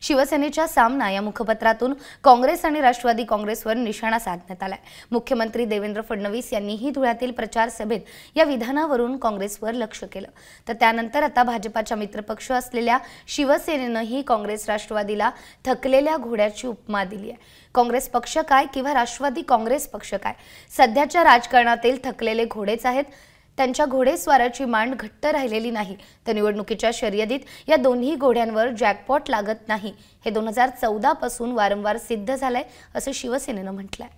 शिवसेनेच्या सामना या मुखपत्रातून काँग्रेस आणि राष्ट्रवादी काँग्रेसवर निशाणा साधण्यात आलाय. मुख्यमंत्री देवेंद्र फडणवीस यांनीही धुळ्यातील प्रचार सभेत या विधानावरून काँग्रेसवर लक्ष केलं. तर त्यानंतर आता भाजपाच्या मित्रपक्ष असलेल्या शिवसेनेनंही काँग्रेस राष्ट्रवादीला थकलेल्या घोड्याची उपमा दिली आहे. काँग्रेस पक्ष काय किंवा राष्ट्रवादी काँग्रेस पक्ष काय? सध्याच्या राजकारणातील थकलेले घोडेच आहेत त्यांच्या घोडेस्वाराची मांड घट्ट राहिलेली नाही. तर निवडणुकीच्या शर्यतीत या दोन्ही घोड्यांवर जॅकपॉट लागत नाही. हे दोन हजार चौदापासून वारंवार सिद्ध झालंय असं शिवसेनेनं म्हटलंय.